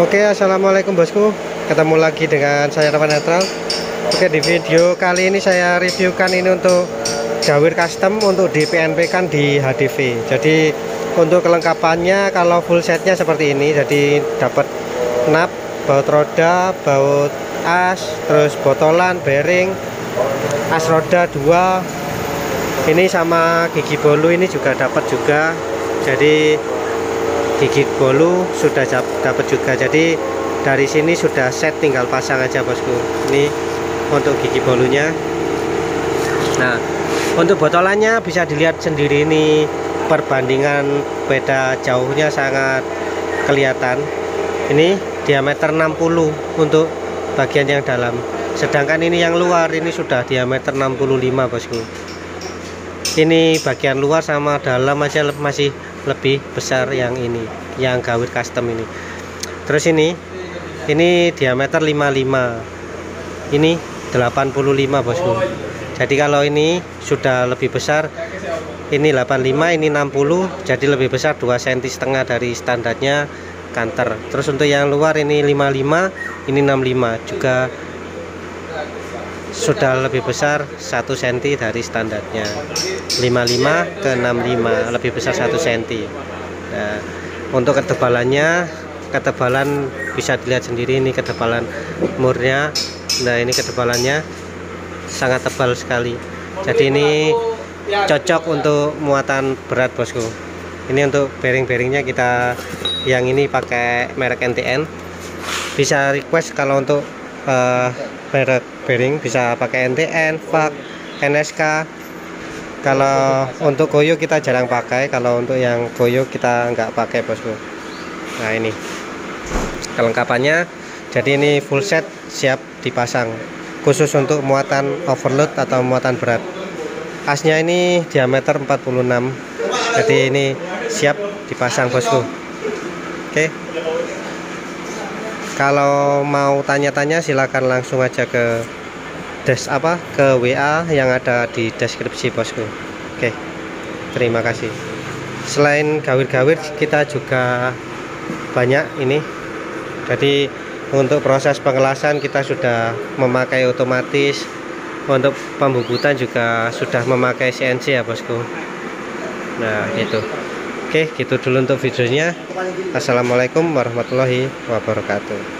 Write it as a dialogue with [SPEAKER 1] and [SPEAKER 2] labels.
[SPEAKER 1] Oke assalamualaikum bosku. Ketemu lagi dengan saya Rafa Netral. Oke di video kali ini saya reviewkan ini untuk jawir custom untuk di PNP kan di HDV jadi untuk kelengkapannya kalau full setnya seperti ini jadi dapat nap baut roda baut as terus botolan bearing as roda dua. Ini sama gigi bolu ini juga dapat juga. Jadi gigi bolu sudah dapat juga. Jadi dari sini sudah set tinggal pasang aja bosku. Ini untuk gigi bolunya. Nah untuk botolannya bisa dilihat sendiri. Ini perbandingan beda jauhnya sangat kelihatan. Ini diameter 60 untuk bagian yang dalam. Sedangkan ini yang luar ini sudah diameter 65 bosku ini bagian luar sama dalam aja masih lebih besar yang ini yang gawir custom ini. Terus ini ini diameter 55 ini 85 bosku. Jadi kalau ini sudah lebih besar ini 85 ini 60 jadi lebih besar 2 cm setengah dari standarnya kanter. Terus untuk yang luar ini 55 ini 65 juga sudah lebih besar 1 cm dari standarnya. 55 ke 65 lebih besar 1 cm nah, untuk ketebalannya ketebalan bisa dilihat sendiri ini ketebalan murnya. Nah ini ketebalannya sangat tebal sekali. Jadi ini cocok untuk muatan berat bosku. Ini untuk bearing-bearingnya kita yang ini pakai merek NTN bisa request kalau untuk uh, merek bearing bisa pakai NTN, FAK, NSK kalau untuk goyo kita jarang pakai kalau untuk yang goyo kita nggak pakai bosku. Nah ini. Kelengkapannya jadi ini full set siap dipasang. Khusus untuk muatan overload atau muatan berat. Asnya ini diameter 46 jadi ini siap dipasang bosku. Oke kalau mau tanya-tanya silahkan langsung aja ke des apa ke WA yang ada di deskripsi bosku. Oke terima kasih. Selain gawir-gawir kita juga banyak ini. Jadi untuk proses pengelasan kita sudah memakai otomatis. Untuk pembubutan juga sudah memakai CNC ya bosku. Nah itu oke gitu dulu untuk videonya. Assalamualaikum warahmatullahi wabarakatuh